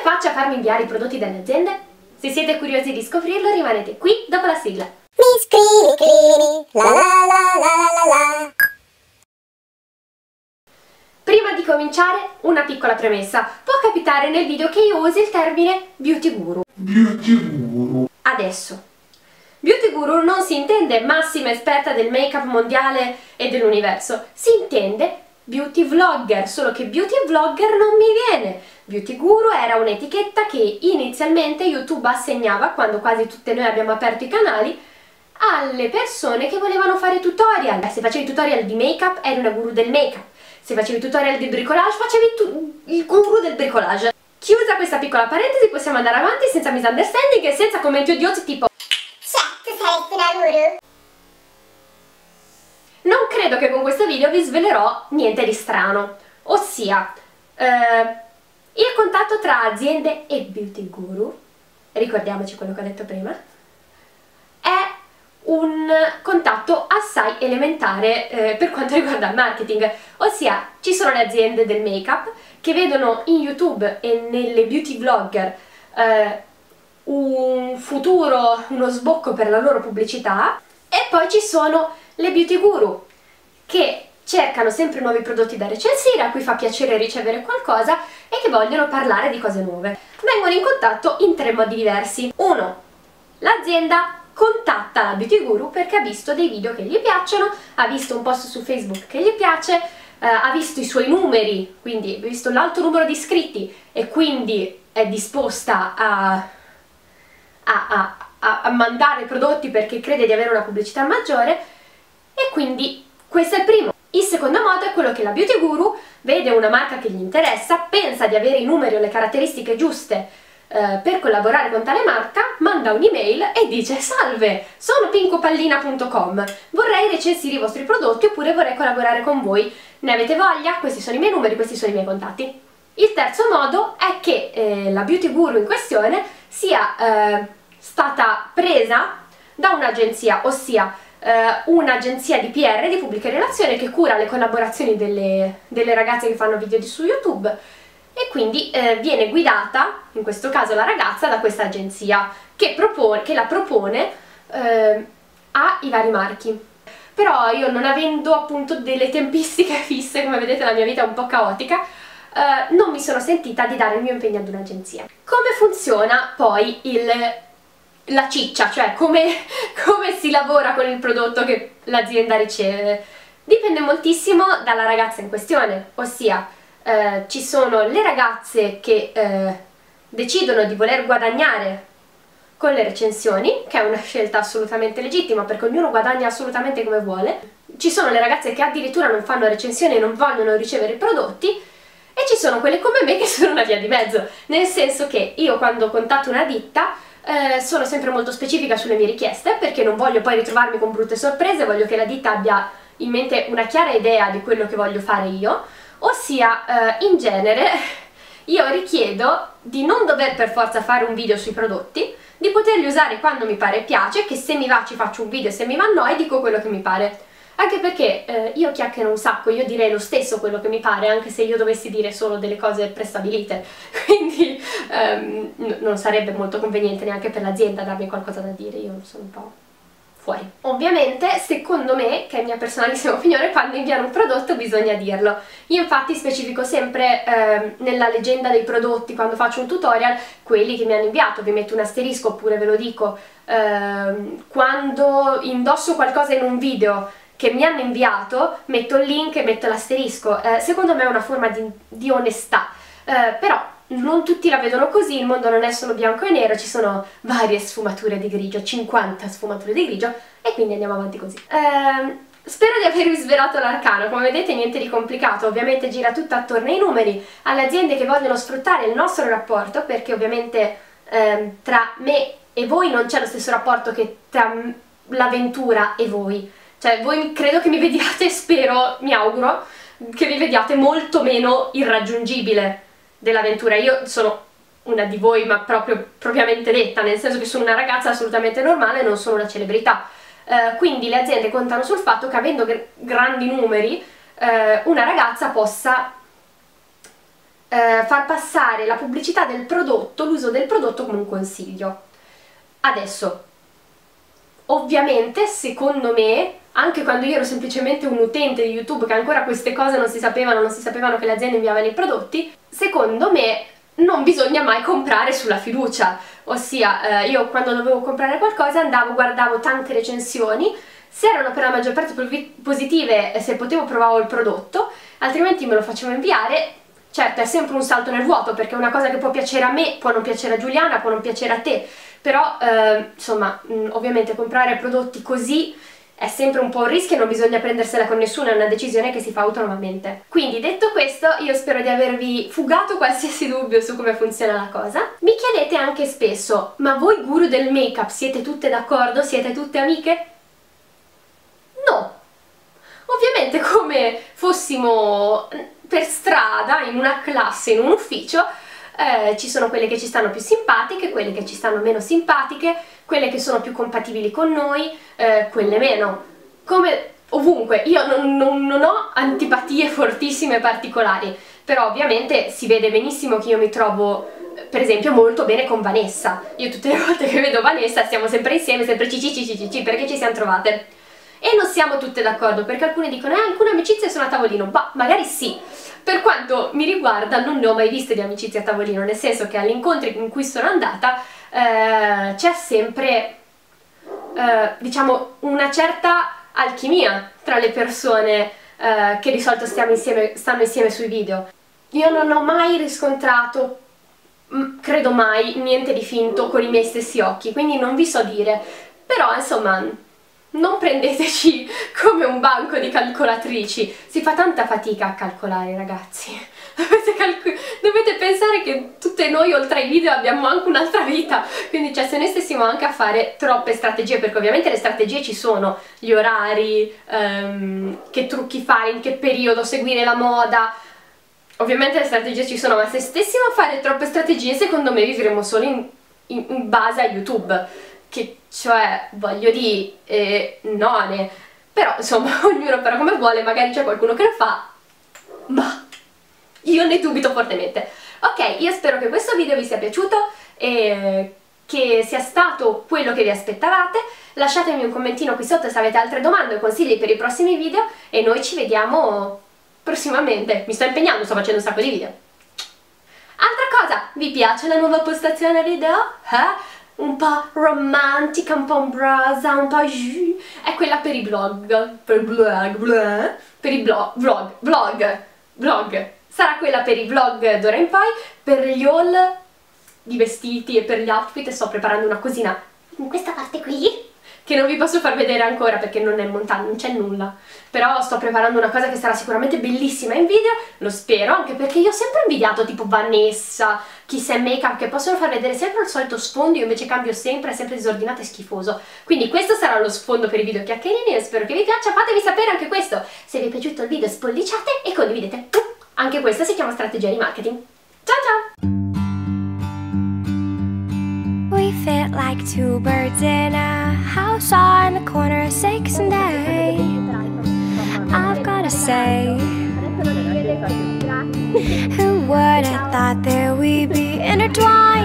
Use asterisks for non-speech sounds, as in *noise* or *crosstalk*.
Come faccio a farmi inviare i prodotti dalle aziende? Se siete curiosi di scoprirlo rimanete qui dopo la sigla. Miss Clini Clini, la la la la la la. Prima di cominciare, una piccola premessa. Può capitare nel video che io usi il termine beauty guru. Beauty guru. Adesso. Beauty guru non si intende massima esperta del make-up mondiale e dell'universo, si intende beauty vlogger, solo che beauty vlogger non mi viene. Beauty guru era un'etichetta che inizialmente YouTube assegnava, quando quasi tutte noi abbiamo aperto i canali, alle persone che volevano fare tutorial. Se facevi tutorial di make-up eri una guru del make-up, se facevi tutorial di bricolage facevi il guru del bricolage. Chiusa questa piccola parentesi possiamo andare avanti senza misunderstanding e senza commenti odiosi tipo saresti una guru? Non credo che con questo video vi svelerò niente di strano, ossia eh, il contatto tra aziende e beauty guru, ricordiamoci quello che ho detto prima, è un contatto assai elementare eh, per quanto *laughs* riguarda il marketing, ossia ci sono le aziende del make-up che vedono in YouTube e nelle beauty vlogger eh, un futuro, uno sbocco per la loro pubblicità. E poi ci sono le beauty guru che cercano sempre nuovi prodotti da recensire, a cui fa piacere ricevere qualcosa vogliono parlare di cose nuove. Vengono in contatto in tre modi diversi. Uno, l'azienda contatta la beauty guru perché ha visto dei video che gli piacciono, ha visto un post su Facebook che gli piace, eh, ha visto i suoi numeri, quindi ha visto l'alto numero di iscritti e quindi è disposta a a, a, a mandare prodotti perché crede di avere una pubblicità maggiore e quindi questo è il primo. Il secondo modo è quello che la beauty guru vede una marca che gli interessa, pensa di avere i numeri o le caratteristiche giuste eh, per collaborare con tale marca, manda un'email e dice salve, sono pinkopallina.com, vorrei recensire i vostri prodotti oppure vorrei collaborare con voi, ne avete voglia? Questi sono i miei numeri, questi sono i miei contatti. Il terzo modo è che eh, la beauty guru in questione sia eh, stata presa da un'agenzia, ossia eh, un'agenzia di PR, di pubblica relazione, che cura le collaborazioni delle, delle ragazze che fanno video su YouTube e quindi eh, viene guidata, in questo caso la ragazza, da questa agenzia che, propone, che la propone eh, ai vari marchi. Però io non avendo appunto delle tempistiche *laughs* fisse, come vedete la mia vita è un po' caotica, non mi sono sentita di dare il mio impegno ad un'agenzia. Come funziona poi il la ciccia, cioè come, come si lavora con il prodotto che l'azienda riceve. Dipende moltissimo dalla ragazza in questione, ossia eh, ci sono le ragazze che eh, decidono di voler guadagnare con le recensioni, che è una scelta assolutamente legittima perché ognuno guadagna assolutamente come vuole. Ci sono le ragazze che addirittura non fanno recensioni e non vogliono ricevere i prodotti e ci sono quelle come me che *laughs* sono una via di mezzo, nel senso che io quando contatto una ditta eh, sono sempre molto specifica sulle mie richieste perché non voglio poi ritrovarmi con brutte sorprese, voglio che la ditta abbia in mente una chiara idea di quello che voglio fare io, ossia eh, in genere *laughs* io richiedo di non dover per forza fare un video sui prodotti, di poterli usare quando mi pare e piace, che se mi va ci faccio un video, se mi va no e dico quello che mi pare. Anche perché eh, io chiacchiero un sacco, io direi lo stesso quello che mi pare, anche se io dovessi dire solo delle cose prestabilite, *laughs* quindi ehm, non sarebbe molto conveniente neanche per l'azienda darmi qualcosa da dire, io sono un po' fuori. Ovviamente, secondo me, che è mia personalissima *laughs* opinione, quando inviano un prodotto bisogna dirlo. Io infatti specifico sempre eh, nella leggenda dei prodotti, quando faccio un tutorial, quelli che mi hanno inviato, vi metto un asterisco oppure ve lo dico, eh, quando indosso qualcosa in un video che mi hanno inviato, metto il link e metto l'asterisco. Eh, secondo me è una forma di, di onestà, eh, però non tutti la vedono così, il mondo non è solo bianco e nero, ci sono varie sfumature di grigio, 50 sfumature di grigio, e quindi andiamo avanti così. Eh, spero di avervi svelato l'arcano, come vedete niente di complicato, ovviamente gira tutto attorno ai numeri, alle aziende che vogliono sfruttare il nostro rapporto, perché ovviamente ehm, tra me e voi non c'è lo stesso rapporto che tra l'avventura e voi cioè, voi credo che mi vediate, *laughs* spero, mi auguro, che vi vediate molto meno irraggiungibile dell'avventura. Io sono una di voi, ma proprio propriamente detta, nel senso che sono una ragazza assolutamente normale, non sono una celebrità. Eh, quindi le aziende contano sul fatto che avendo gr grandi numeri, eh, una ragazza possa eh, far passare la pubblicità del prodotto, l'uso del prodotto come un consiglio. Adesso, ovviamente, secondo me, anche quando io ero semplicemente un utente di YouTube che ancora queste cose non si sapevano, non si sapevano che le aziende inviavano i prodotti, secondo me non bisogna mai comprare sulla fiducia, ossia eh, io quando dovevo comprare qualcosa andavo, guardavo tante recensioni, se erano per la maggior parte positive se potevo provavo il prodotto, altrimenti me lo facevo inviare. Certo, è sempre un salto nel vuoto perché una cosa che può piacere a me può non piacere a Giuliana, può non piacere a te, però eh, insomma, mh, ovviamente comprare prodotti così è sempre un po' un rischio e non bisogna prendersela con nessuno, è una decisione che si fa autonomamente. Quindi detto questo, io spero di avervi fugato qualsiasi *laughs* dubbio su come funziona la cosa. Mi chiedete anche spesso, ma voi guru del make-up siete tutte d'accordo? Siete tutte amiche? No! Ovviamente come fossimo per strada, in una classe, in un ufficio, eh, ci sono quelle che ci stanno più simpatiche, quelle che ci stanno meno simpatiche, quelle che sono più compatibili con noi, eh, quelle meno. Come ovunque, io non, non, non ho antipatie fortissime e particolari, però ovviamente si vede benissimo che io mi trovo per esempio molto bene con Vanessa. Io tutte le volte che vedo Vanessa stiamo sempre insieme sempre cici cici cici perché ci siamo trovate. E non siamo tutte d'accordo perché alcune dicono eh alcune amicizie sono a tavolino. Bah magari sì. Per quanto mi riguarda non ne ho mai viste di amicizie a tavolino nel senso che agli incontri in cui sono andata eh, c'è sempre eh, diciamo una certa alchimia tra le persone eh, che di solito insieme, stanno insieme sui video. Io non ho mai riscontrato credo mai niente di finto con i miei stessi occhi quindi non vi so dire. Però insomma non prendeteci *laughs* come un banco di calcolatrici, si fa tanta fatica a calcolare ragazzi, tutte noi oltre ai video abbiamo anche un'altra vita, quindi cioè se noi stessimo anche a fare troppe strategie, perché ovviamente le strategie ci sono, gli orari, um, che trucchi fare, in che periodo seguire la moda, ovviamente le strategie ci sono, ma se stessimo a fare troppe strategie secondo me vivremmo solo in, in, in base a YouTube. Che cioè voglio dire eh, none però insomma *laughs* ognuno farà come vuole magari c'è qualcuno che lo fa ma io ne dubito fortemente ok io spero che questo video vi sia piaciuto e che sia stato quello che vi aspettavate lasciatemi un commentino qui sotto se avete altre domande o consigli per i prossimi video e noi ci vediamo prossimamente mi sto impegnando, sto facendo un sacco di video altra cosa, vi piace la nuova postazione video? Eh? un po' romantica, un po' ombrosa, un po' jus, è quella per i blog, per blog, blog per i blog, vlog, vlog, vlog. Sarà quella per i vlog d'ora in poi, per gli haul di vestiti e per gli outfit sto preparando una cosina in questa parte qui che non vi posso far vedere ancora perché non è montato, non c'è nulla. Però sto preparando una cosa che sarà sicuramente bellissima in video, lo spero, anche perché io ho sempre invidiato tipo Vanessa, Kiss and Makeup, che possono far vedere sempre il solito sfondo, io invece cambio sempre, è sempre disordinato e schifoso. Quindi questo sarà lo sfondo per i video chiacchierini e spero che vi piaccia, fatemi sapere anche questo. Se vi è piaciuto il video spolliciate e condividete. Anche questa si chiama strategia di marketing. Ciao ciao! We fit like two birds in a house on the corner of 6 and 8 I've gotta say Who would have thought that we'd be intertwined